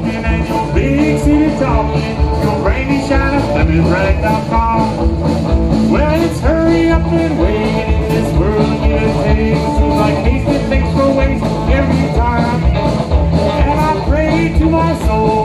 talking and your big city talking, your brainy shine let me break dot com. Well, it's hurry up and wait in this world of irritating, seems like hasted things for waste every time. And I pray to my soul.